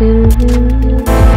to